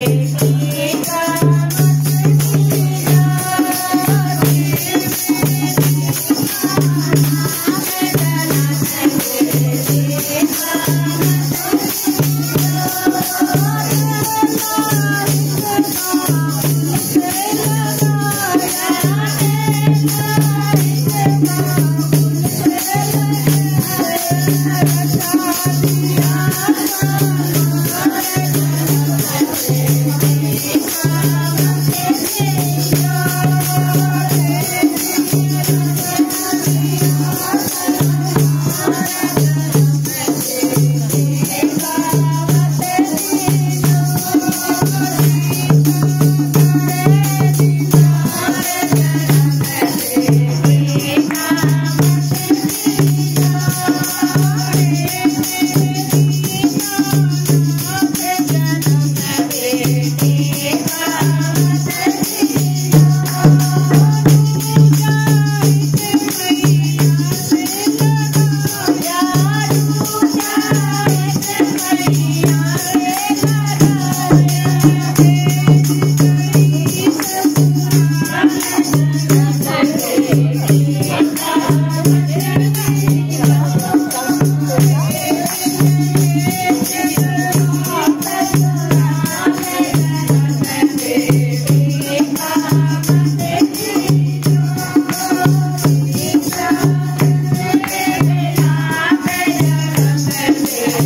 Thank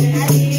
Música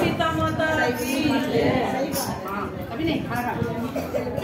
Sita माता की अभी नहीं खाना खा